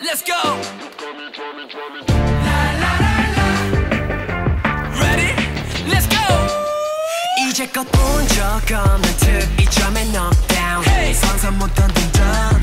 Let's go. La, la, la, Ready? Let's go. 이제껏 본 적 없는 특이점의 knockdown. Hey. 상상 못한 등장.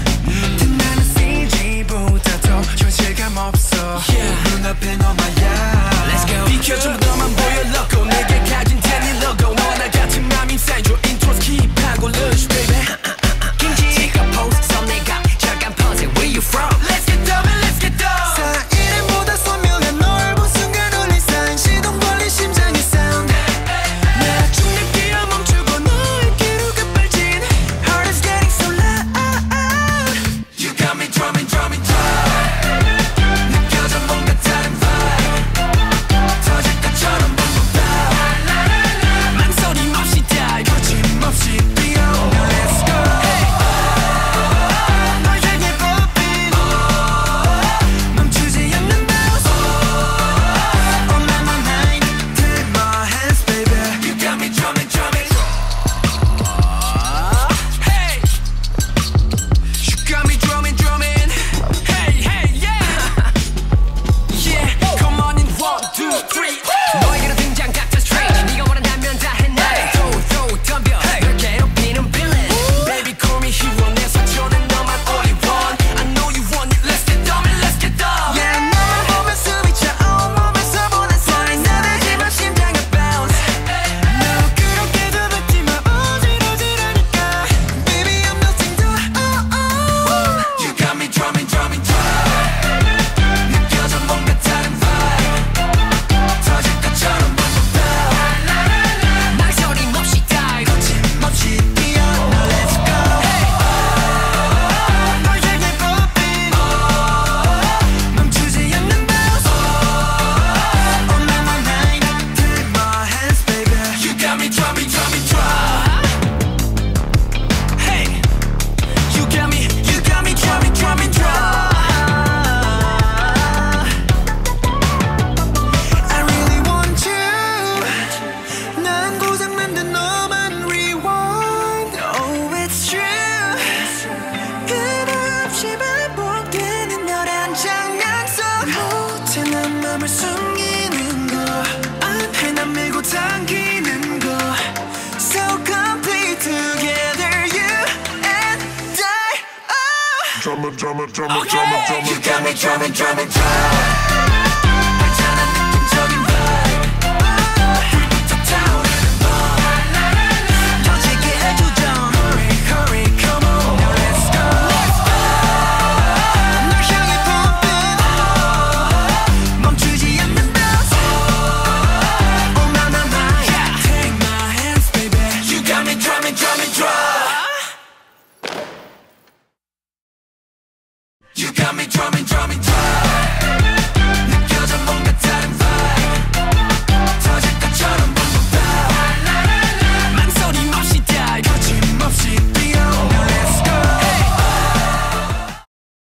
앞을 숨기는 거 앞에 난 밀고 당기는 거 So complete together you and I oh. Drama, drama, drama, okay. drama, drama, drama, drama, drama, drama, drama. drumming, drumming, drumming.